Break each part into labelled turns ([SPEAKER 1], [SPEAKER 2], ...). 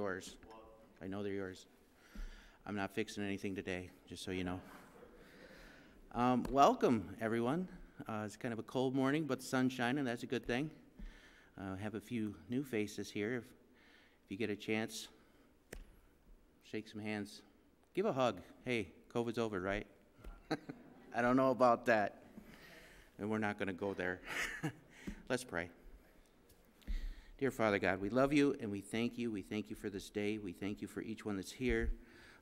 [SPEAKER 1] yours. I know they're yours. I'm not fixing anything today, just so you know. Um, welcome, everyone. Uh, it's kind of a cold morning, but the sun's shining. That's a good thing. Uh, have a few new faces here. If, if you get a chance, shake some hands, give a hug. Hey, COVID's over, right? I don't know about that. And we're not going to go there. Let's pray. Dear Father God, we love you and we thank you. We thank you for this day. We thank you for each one that's here.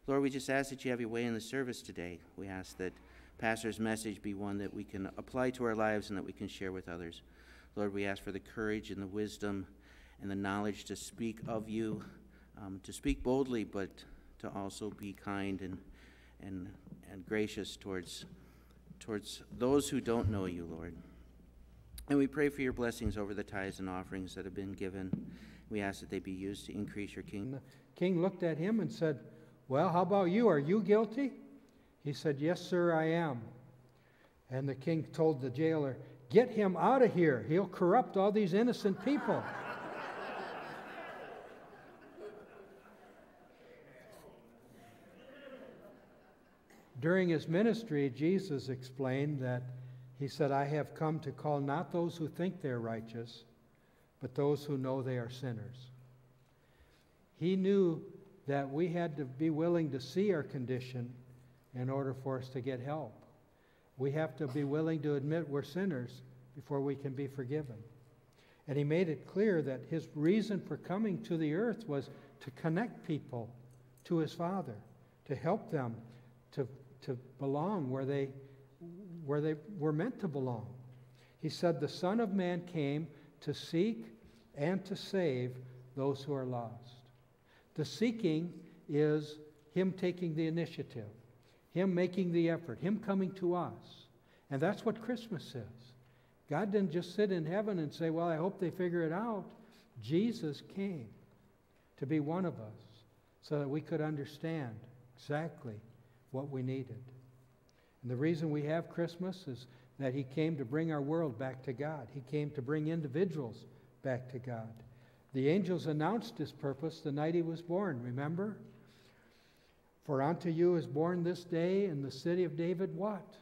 [SPEAKER 1] Lord, we just ask that you have your way in the service today. We ask that Pastor's message be one that we can apply to our lives and that we can share with others. Lord, we ask for the courage and the wisdom and the knowledge to speak of you, um, to speak boldly, but to also be kind and, and, and gracious towards, towards those who don't know you, Lord. And we pray for your blessings over the tithes and offerings that have been given. We ask that they be used to increase your kingdom.
[SPEAKER 2] The king looked at him and said, Well, how about you? Are you guilty? He said, Yes, sir, I am. And the king told the jailer, Get him out of here. He'll corrupt all these innocent people. During his ministry, Jesus explained that he said, I have come to call not those who think they're righteous, but those who know they are sinners. He knew that we had to be willing to see our condition in order for us to get help. We have to be willing to admit we're sinners before we can be forgiven. And he made it clear that his reason for coming to the earth was to connect people to his Father, to help them to, to belong where they, where they were meant to belong. He said, The Son of Man came to seek and to save those who are lost. The seeking is him taking the initiative. Him making the effort, Him coming to us. And that's what Christmas is. God didn't just sit in heaven and say, Well, I hope they figure it out. Jesus came to be one of us so that we could understand exactly what we needed. And the reason we have Christmas is that He came to bring our world back to God, He came to bring individuals back to God. The angels announced His purpose the night He was born, remember? For unto you is born this day in the city of David what?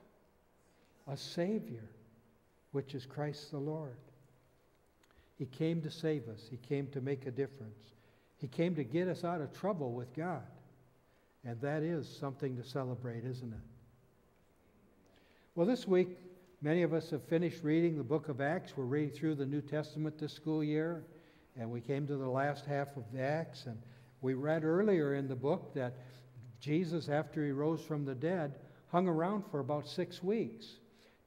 [SPEAKER 2] A Savior, which is Christ the Lord. He came to save us, He came to make a difference. He came to get us out of trouble with God. And that is something to celebrate, isn't it? Well, this week, many of us have finished reading the book of Acts. We're reading through the New Testament this school year, and we came to the last half of Acts. And we read earlier in the book that Jesus, after he rose from the dead, hung around for about six weeks,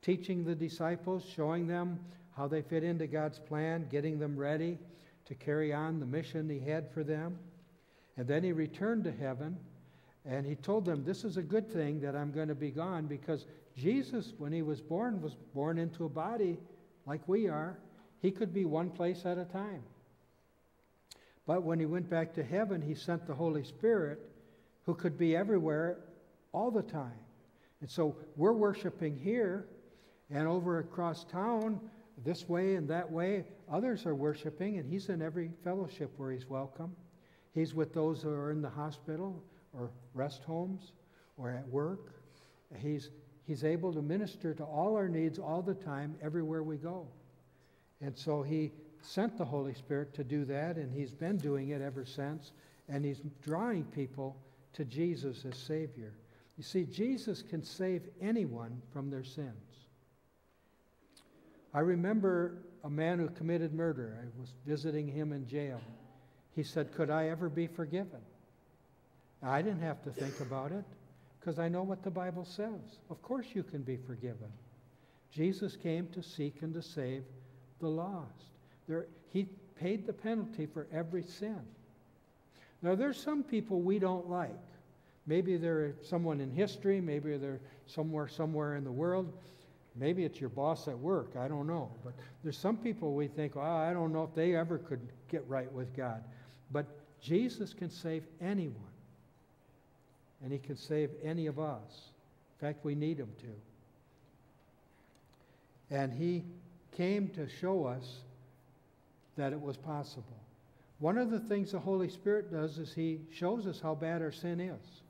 [SPEAKER 2] teaching the disciples, showing them how they fit into God's plan, getting them ready to carry on the mission he had for them. And then he returned to heaven and he told them, This is a good thing that I'm going to be gone because Jesus, when he was born, was born into a body like we are. He could be one place at a time. But when he went back to heaven, he sent the Holy Spirit who could be everywhere all the time. And so we're worshiping here, and over across town, this way and that way, others are worshiping, and he's in every fellowship where he's welcome. He's with those who are in the hospital or rest homes or at work. He's, he's able to minister to all our needs all the time, everywhere we go. And so he sent the Holy Spirit to do that, and he's been doing it ever since. And he's drawing people to Jesus as Savior. You see, Jesus can save anyone from their sins. I remember a man who committed murder. I was visiting him in jail. He said, Could I ever be forgiven? I didn't have to think about it because I know what the Bible says. Of course, you can be forgiven. Jesus came to seek and to save the lost. There, he paid the penalty for every sin. Now, there's some people we don't like. Maybe they're someone in history, maybe they're somewhere, somewhere in the world. Maybe it's your boss at work, I don't know. But there's some people we think, oh, I don't know if they ever could get right with God. But Jesus can save anyone, and He can save any of us. In fact, we need Him to. And He came to show us that it was possible. One of the things the Holy Spirit does is He shows us how bad our sin is.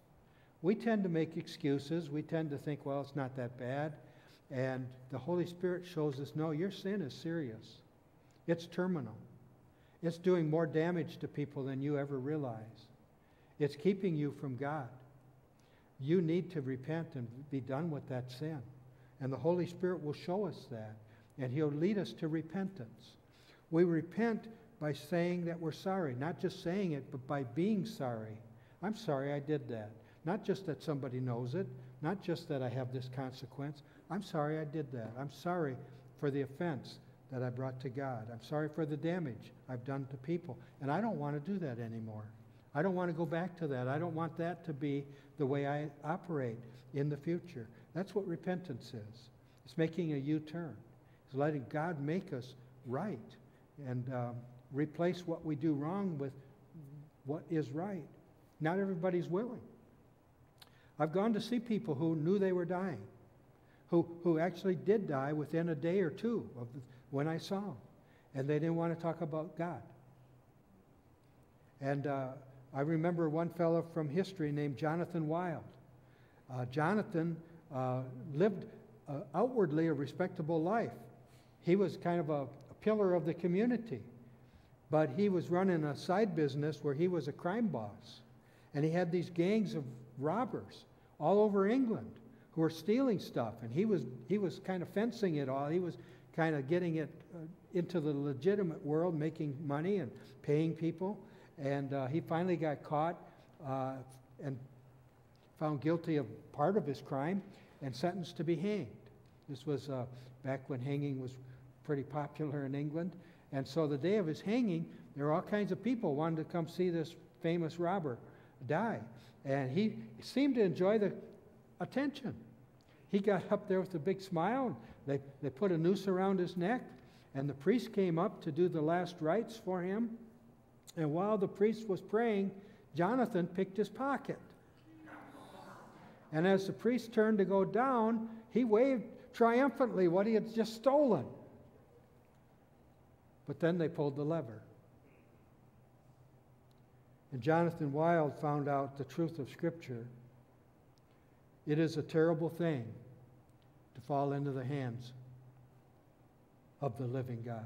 [SPEAKER 2] We tend to make excuses. We tend to think, well, it's not that bad. And the Holy Spirit shows us, no, your sin is serious. It's terminal. It's doing more damage to people than you ever realize. It's keeping you from God. You need to repent and be done with that sin. And the Holy Spirit will show us that. And He'll lead us to repentance. We repent by saying that we're sorry, not just saying it, but by being sorry. I'm sorry I did that. Not just that somebody knows it, not just that I have this consequence. I'm sorry I did that. I'm sorry for the offense that I brought to God. I'm sorry for the damage I've done to people. And I don't want to do that anymore. I don't want to go back to that. I don't want that to be the way I operate in the future. That's what repentance is. It's making a U turn, it's letting God make us right and um, replace what we do wrong with what is right. Not everybody's willing. I've gone to see people who knew they were dying, who, who actually did die within a day or two of the, when I saw them, and they didn't want to talk about God. And uh, I remember one fellow from history named Jonathan Wild. Uh, Jonathan uh, lived uh, outwardly a respectable life. He was kind of a, a pillar of the community, but he was running a side business where he was a crime boss. And he had these gangs of robbers all over England who were stealing stuff. And he was, he was kind of fencing it all. He was kind of getting it uh, into the legitimate world, making money and paying people. And uh, he finally got caught uh, and found guilty of part of his crime and sentenced to be hanged. This was uh, back when hanging was pretty popular in England. And so the day of his hanging, there were all kinds of people wanted to come see this famous robber die. And he seemed to enjoy the attention. He got up there with a big smile. They, they put a noose around his neck, and the priest came up to do the last rites for him. And while the priest was praying, Jonathan picked his pocket. And as the priest turned to go down, he waved triumphantly what he had just stolen. But then they pulled the lever. And Jonathan Wild found out the truth of Scripture. It is a terrible thing to fall into the hands of the living God.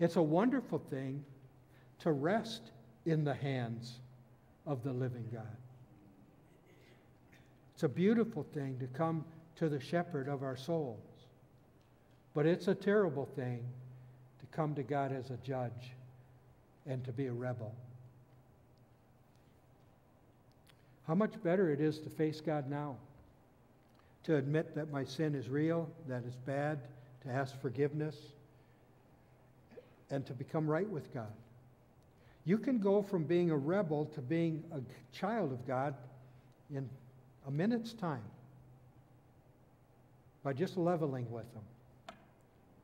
[SPEAKER 2] It's a wonderful thing to rest in the hands of the living God. It's a beautiful thing to come to the shepherd of our souls. But it's a terrible thing to come to God as a judge and to be a rebel. How much better it is to face God now, to admit that my sin is real, that it's bad, to ask forgiveness and to become right with God. You can go from being a rebel to being a child of God in a minute's time by just leveling with Him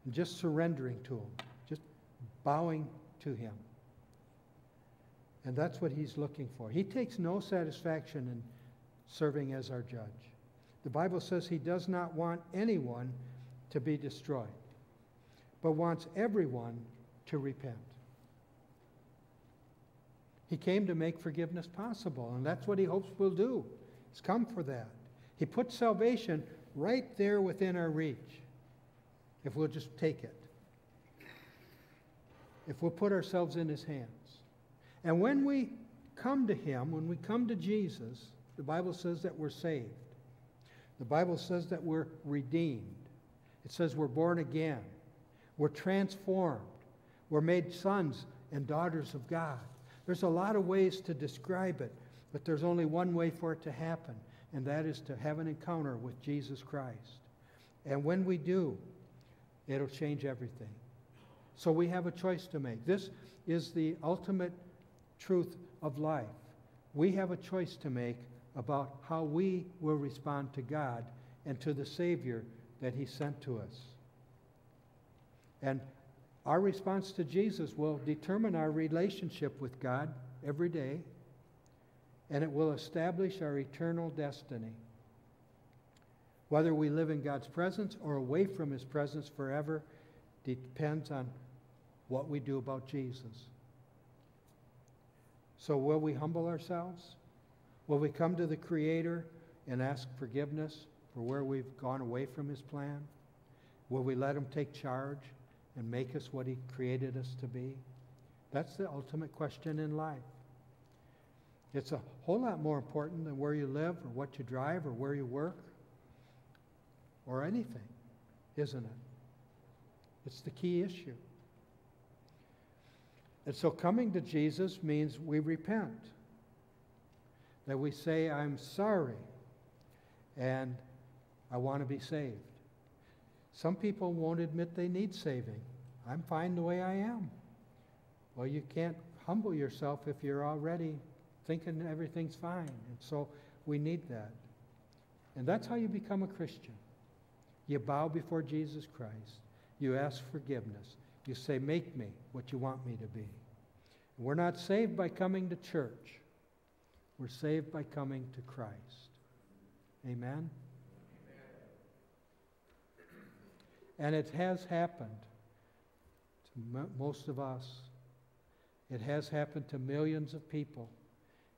[SPEAKER 2] and just surrendering to Him, just bowing to Him. And that's what He's looking for. He takes no satisfaction in serving as our judge. The Bible says He does not want anyone to be destroyed, but wants everyone to repent. He came to make forgiveness possible, and that's what he hopes we'll do. He's come for that. He put salvation right there within our reach if we'll just take it. If we'll put ourselves in his hands. And when we come to him, when we come to Jesus, the Bible says that we're saved. The Bible says that we're redeemed. It says we're born again. We're transformed. We're made sons and daughters of God. There's a lot of ways to describe it, but there's only one way for it to happen, and that is to have an encounter with Jesus Christ. And when we do, it'll change everything. So we have a choice to make. This is the ultimate truth of life. We have a choice to make about how we will respond to God and to the Savior that He sent to us. And our response to Jesus will determine our relationship with God every day, and it will establish our eternal destiny. Whether we live in God's presence or away from His presence forever depends on what we do about Jesus. So, will we humble ourselves? Will we come to the Creator and ask forgiveness for where we've gone away from His plan? Will we let Him take charge and make us what He created us to be? That's the ultimate question in life. It's a whole lot more important than where you live or what you drive or where you work or anything, isn't it? It's the key issue. And so coming to Jesus means we repent. That we say, I'm sorry and I want to be saved. Some people won't admit they need saving. I'm fine the way I am. Well, you can't humble yourself if you're already thinking everything's fine. And so we need that. And that's how you become a Christian. You bow before Jesus Christ. You ask forgiveness. You say, Make me what you want me to be. We're not saved by coming to church, we're saved by coming to Christ. Amen? And it has happened to most of us. It has happened to millions of people.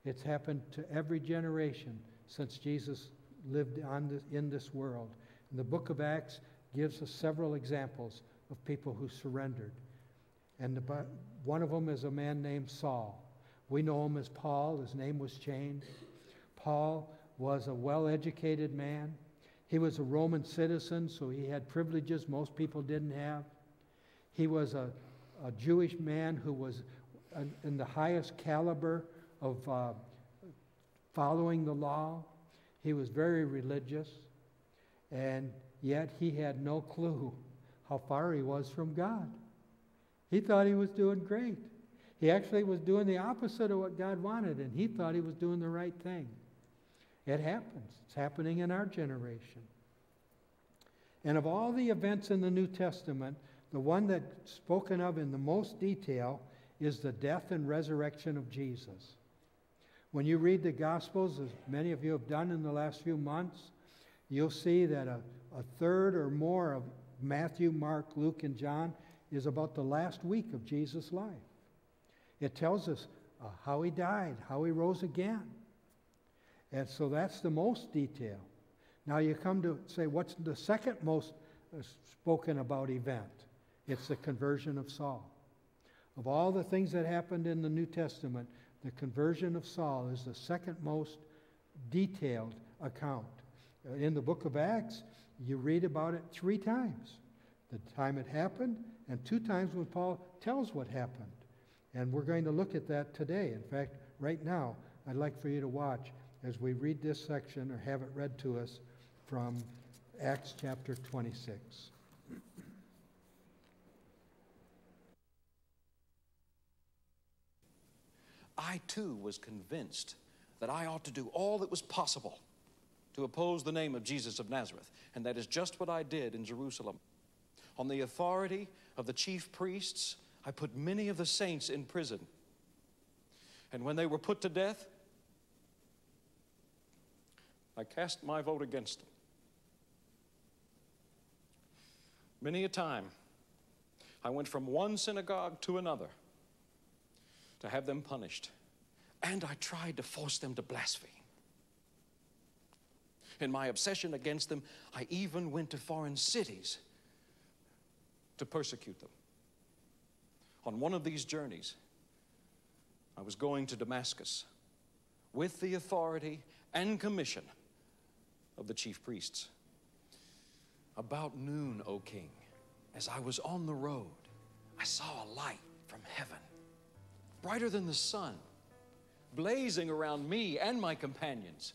[SPEAKER 2] It's happened to every generation since Jesus lived on this, in this world. And the book of Acts gives us several examples of people who surrendered. And the, one of them is a man named Saul. We know him as Paul. His name was changed. Paul was a well educated man. He was a Roman citizen, so he had privileges most people didn't have. He was a, a Jewish man who was in the highest caliber of uh, following the law. He was very religious, and yet he had no clue how far he was from God. He thought he was doing great. He actually was doing the opposite of what God wanted, and he thought he was doing the right thing. It happens. It's happening in our generation. And of all the events in the New Testament, the one that's spoken of in the most detail is the death and resurrection of Jesus. When you read the Gospels, as many of you have done in the last few months, you'll see that a, a third or more of Matthew, Mark, Luke, and John is about the last week of Jesus' life. It tells us uh, how he died, how he rose again. And so that's the most detail. Now you come to say, what's the second most uh, spoken about event? It's the conversion of Saul. Of all the things that happened in the New Testament, the conversion of Saul is the second most detailed account. Uh, in the book of Acts, you read about it three times the time it happened, and two times when Paul tells what happened. And we're going to look at that today. In fact, right now, I'd like for you to watch as we read this section or have it read to us from Acts chapter 26.
[SPEAKER 3] I too was convinced that I ought to do all that was possible to oppose the name of Jesus of Nazareth. And that is just what I did in Jerusalem. On the authority of the chief priests, I put many of the saints in prison. And when they were put to death, I cast my vote against them. Many a time, I went from one synagogue to another to have them punished, and I tried to force them to blaspheme. In my obsession against them, I even went to foreign cities to persecute them. On one of these journeys, I was going to Damascus with the authority and commission of the chief priests. About noon, O king, as I was on the road, I saw a light from heaven, brighter than the sun, blazing around me and my companions.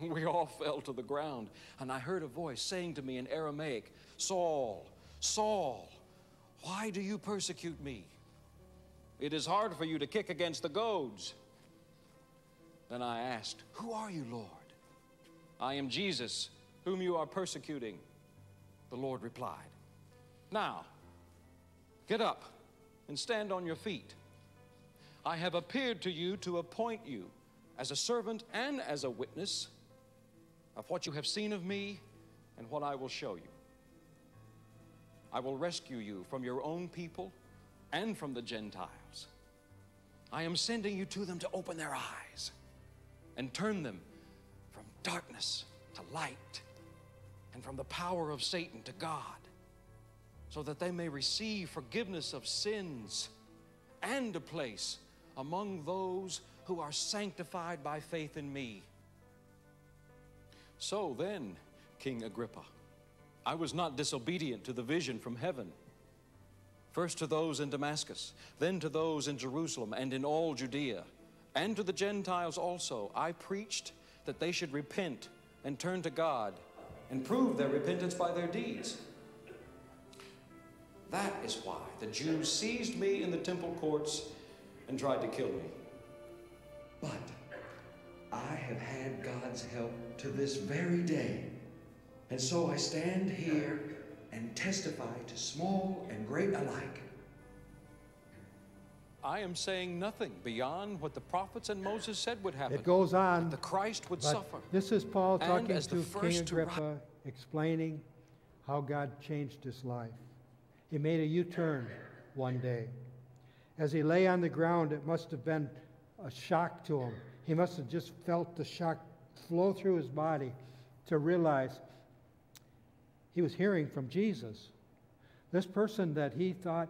[SPEAKER 3] We all fell to the ground, and I heard a voice saying to me in Aramaic, Saul, Saul, why do you persecute me? It is hard for you to kick against the goads. Then I asked, Who are you, Lord? I am Jesus, whom you are persecuting. The Lord replied, Now, get up and stand on your feet. I have appeared to you to appoint you as a servant and as a witness of what you have seen of me and what I will show you. I will rescue you from your own people and from the Gentiles. I am sending you to them to open their eyes and turn them darkness to light and from the power of Satan to God, so that they may receive forgiveness of sins and a place among those who are sanctified by faith in me. So then, King Agrippa, I was not disobedient to the vision from heaven. First to those in Damascus, then to those in Jerusalem and in all Judea, and to the Gentiles also, I preached that they should repent and turn to God and prove their repentance by their deeds. That is why the Jews seized me in the temple courts and tried to kill me. But I have had God's help to this very day. And so I stand here and testify to small and great alike. I am saying nothing beyond what the prophets and Moses said would happen.
[SPEAKER 2] It goes on.
[SPEAKER 3] The Christ would suffer.
[SPEAKER 2] This is Paul talking to King Agrippa, explaining how God changed his life. He made a U turn one day. As he lay on the ground, it must have been a shock to him. He must have just felt the shock flow through his body to realize he was hearing from Jesus. This person that he thought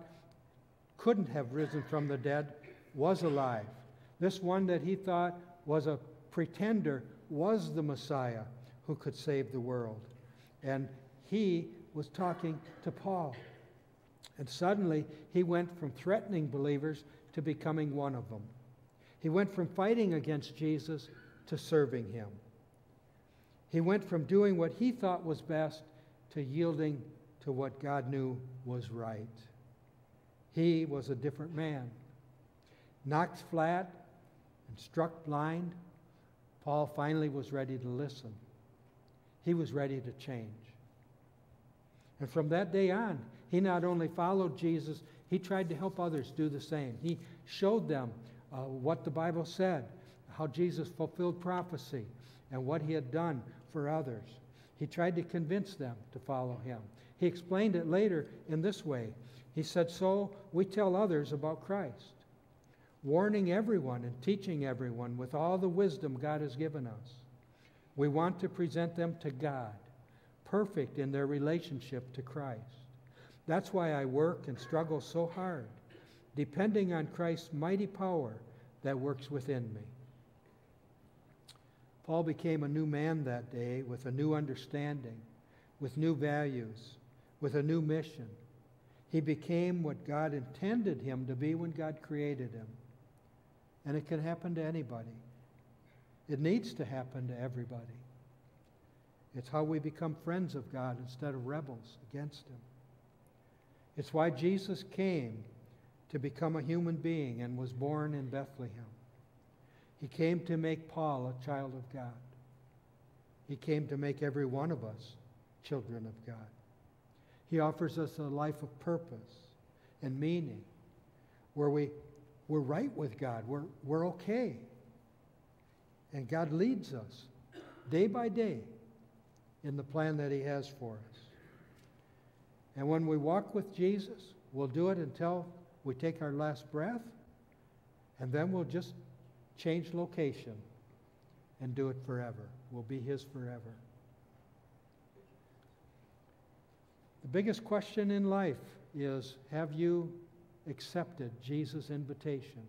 [SPEAKER 2] couldn't have risen from the dead was alive. This one that he thought was a pretender was the Messiah who could save the world. And he was talking to Paul. And suddenly he went from threatening believers to becoming one of them. He went from fighting against Jesus to serving him. He went from doing what he thought was best to yielding to what God knew was right. He was a different man. Knocked flat and struck blind, Paul finally was ready to listen. He was ready to change. And from that day on, he not only followed Jesus, he tried to help others do the same. He showed them uh, what the Bible said, how Jesus fulfilled prophecy, and what he had done for others. He tried to convince them to follow him. He explained it later in this way He said, So we tell others about Christ, warning everyone and teaching everyone with all the wisdom God has given us. We want to present them to God, perfect in their relationship to Christ. That's why I work and struggle so hard, depending on Christ's mighty power that works within me. Paul became a new man that day with a new understanding, with new values, with a new mission. He became what God intended him to be when God created him. And it can happen to anybody. It needs to happen to everybody. It's how we become friends of God instead of rebels against Him. It's why Jesus came to become a human being and was born in Bethlehem. He came to make Paul a child of God. He came to make every one of us children of God. He offers us a life of purpose and meaning where we, we're right with God, we're, we're okay. And God leads us day by day in the plan that He has for us. And when we walk with Jesus, we'll do it until we take our last breath, and then we'll just change location and do it forever. We'll be His forever. The biggest question in life is Have you accepted Jesus' invitation?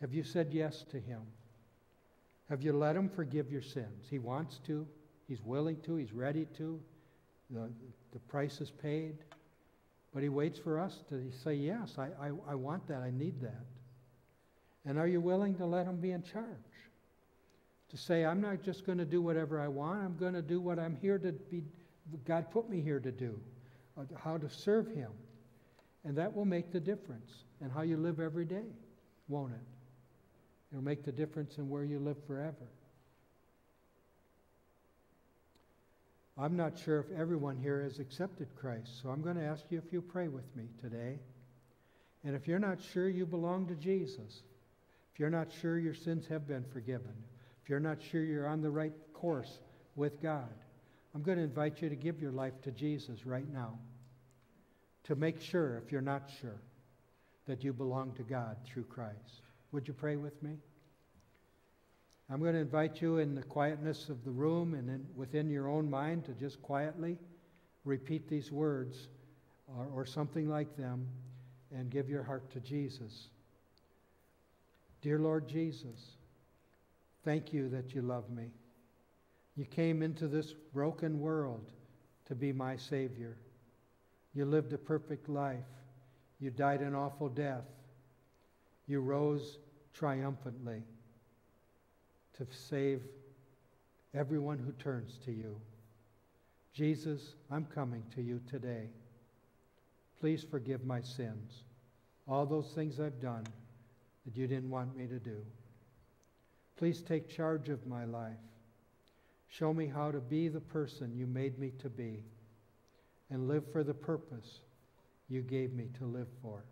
[SPEAKER 2] Have you said yes to Him? Have you let Him forgive your sins? He wants to, He's willing to, He's ready to. The, the price is paid. But He waits for us to say, Yes, I, I, I want that, I need that. And are you willing to let Him be in charge? To say, I'm not just going to do whatever I want, I'm going to do what I'm here to be, God put me here to do, uh, how to serve Him. And that will make the difference in how you live every day, won't it? It'll make the difference in where you live forever. I'm not sure if everyone here has accepted Christ, so I'm going to ask you if you pray with me today. And if you're not sure you belong to Jesus, if you're not sure your sins have been forgiven, if you're not sure you're on the right course with God, I'm going to invite you to give your life to Jesus right now. To make sure if you're not sure. that you belong to God through Christ. Would you pray with me? I'm going to invite you in the quietness of the room and in, within your own mind to just quietly repeat these words or, or something like them and give your heart to Jesus. Dear Lord Jesus, thank you that you love me. You came into this broken world to be my Savior. You lived a perfect life. You died an awful death. You rose triumphantly to save everyone who turns to you. Jesus, I'm coming to you today. Please forgive my sins, all those things I've done that you didn't want me to do. Please take charge of my life. Show me how to be the person you made me to be and live for the purpose you gave me to live for.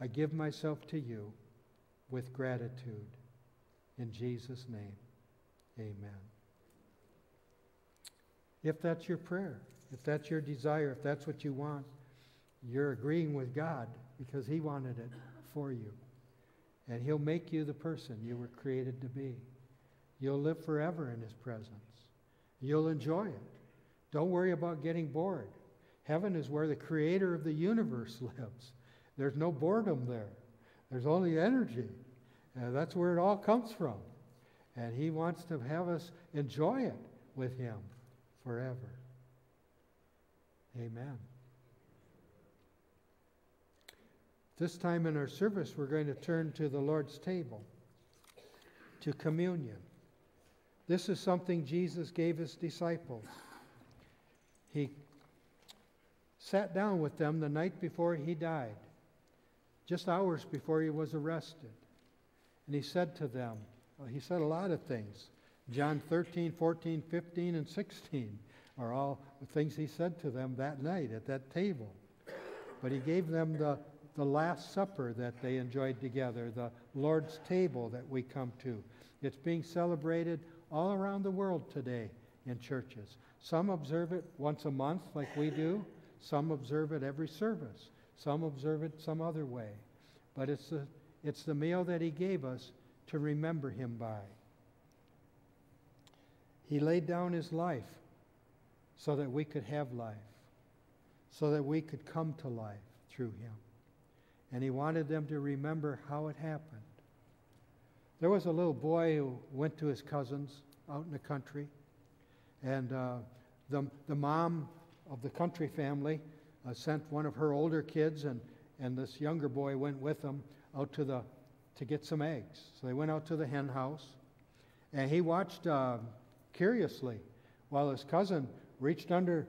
[SPEAKER 2] I give myself to you with gratitude. In Jesus' name, amen. If that's your prayer, if that's your desire, if that's what you want, you're agreeing with God because He wanted it for you. And He'll make you the person you were created to be. You'll live forever in His presence. You'll enjoy it. Don't worry about getting bored. Heaven is where the creator of the universe lives. There's no boredom there, there's only energy. And that's where it all comes from. And He wants to have us enjoy it with Him forever. Amen. This time in our service, we're going to turn to the Lord's table, to communion. This is something Jesus gave his disciples. He sat down with them the night before he died, just hours before he was arrested. And he said to them, he said a lot of things. John 13, 14, 15, and 16 are all the things he said to them that night at that table. But he gave them the, the Last Supper that they enjoyed together, the Lord's table that we come to. It's being celebrated all around the world today in churches. Some observe it once a month, like we do. Some observe it every service. Some observe it some other way. But it's the, it's the meal that He gave us to remember Him by. He laid down His life so that we could have life, so that we could come to life through Him. And He wanted them to remember how it happened. There was a little boy who went to his cousins out in the country. And uh, the, the mom of the country family uh, sent one of her older kids, and, and this younger boy went with them out to, the, to get some eggs. So they went out to the hen house, and he watched uh, curiously while his cousin reached under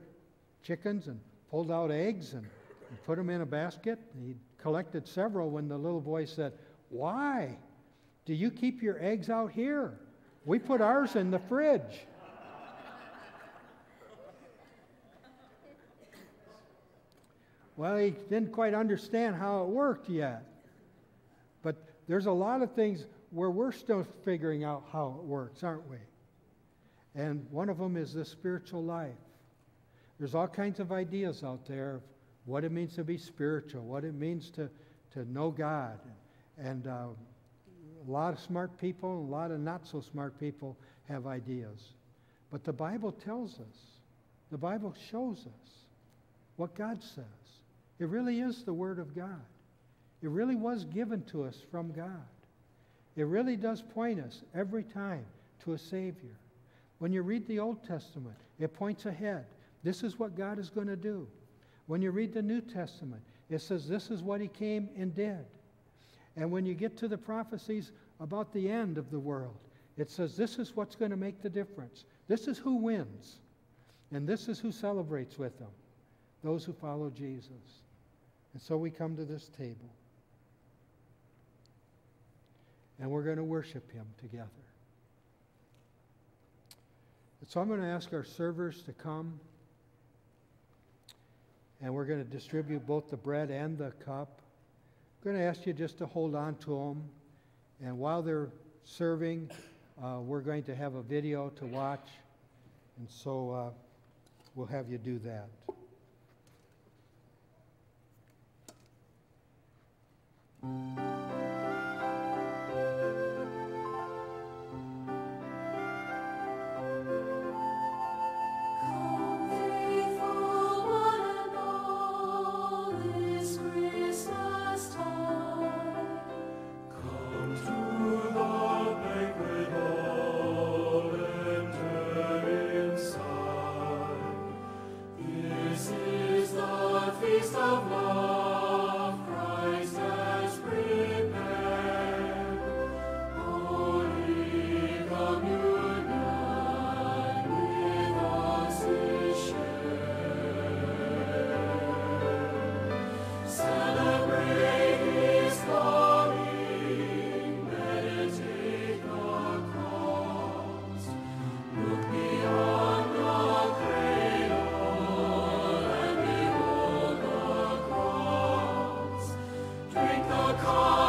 [SPEAKER 2] chickens and pulled out eggs and, and put them in a basket. He collected several when the little boy said, Why do you keep your eggs out here? We put ours in the fridge. Well, he didn't quite understand how it worked yet. But there's a lot of things where we're still figuring out how it works, aren't we? And one of them is the spiritual life. There's all kinds of ideas out there what it means to be spiritual, what it means to, to know God. And uh, a lot of smart people, and a lot of not so smart people have ideas. But the Bible tells us, the Bible shows us what God says. It really is the Word of God. It really was given to us from God. It really does point us every time to a Savior. When you read the Old Testament, it points ahead. This is what God is going to do. When you read the New Testament, it says this is what He came and did. And when you get to the prophecies about the end of the world, it says this is what's going to make the difference. This is who wins. And this is who celebrates with them those who follow Jesus. And so we come to this table. And we're going to worship Him together. And so I'm going to ask our servers to come. And we're going to distribute both the bread and the cup. I'm going to ask you just to hold on to them. And while they're serving, uh, we're going to have a video to watch. And so uh, we'll have you do that. call.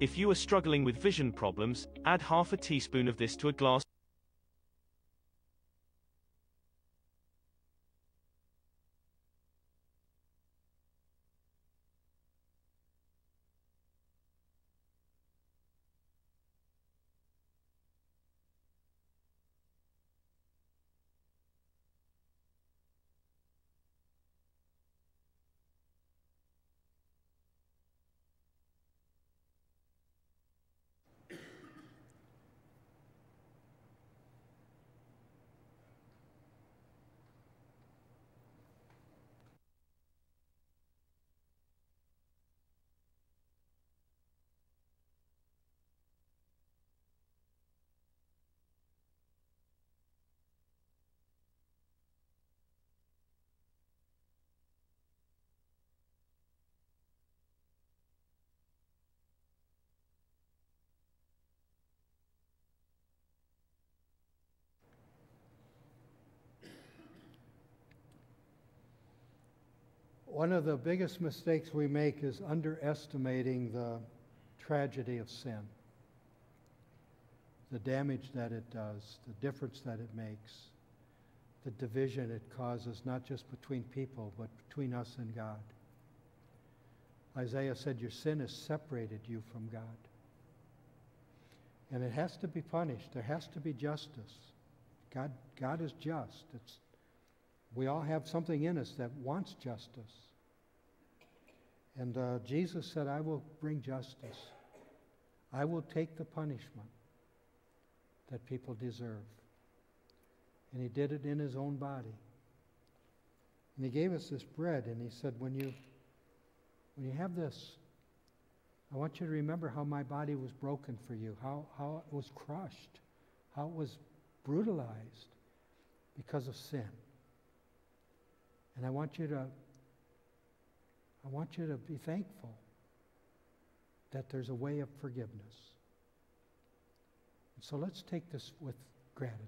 [SPEAKER 4] If you are struggling with vision problems, add half a teaspoon of this to a glass
[SPEAKER 2] One of the biggest mistakes we make is underestimating the tragedy of sin, the damage that it does, the difference that it makes, the division it causes, not just between people, but between us and God. Isaiah said, Your sin has separated you from God. And it has to be punished. There has to be justice. God, God is just. It's, we all have something in us that wants justice. And uh, Jesus said, I will bring justice. I will take the punishment that people deserve. And he did it in his own body. And he gave us this bread, and he said, when you, when you have this, I want you to remember how my body was broken for you, how, how it was crushed, how it was brutalized because of sin. And I want you to I want you to be thankful that there's a way of forgiveness. So let's take this with gratitude.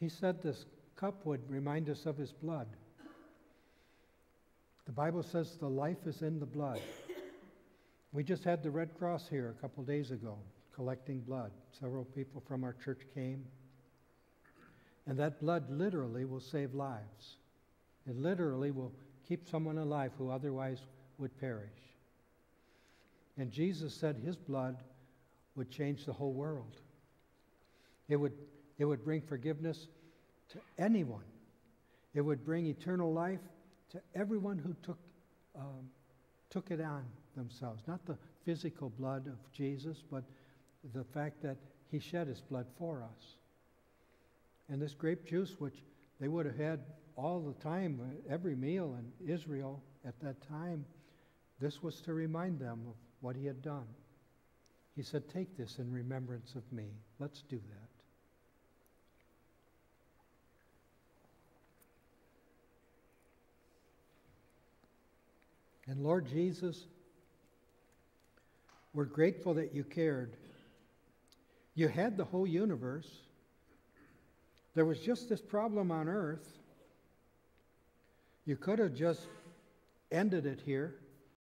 [SPEAKER 2] He said this cup would remind us of his blood. The Bible says the life is in the blood. We just had the Red Cross here a couple days ago collecting blood. Several people from our church came. And that blood literally will save lives. It literally will keep someone alive who otherwise would perish. And Jesus said his blood would change the whole world. It would, it would bring forgiveness to anyone. It would bring eternal life to everyone who took, um, took it on themselves. Not the physical blood of Jesus, but the fact that he shed his blood for us. And this grape juice, which they would have had all the time, uh, every meal in Israel at that time, this was to remind them of what he had done. He said, Take this in remembrance of me. Let's do that. And Lord Jesus, we're grateful that you cared. You had the whole universe. There was just this problem on earth. You could have just ended it here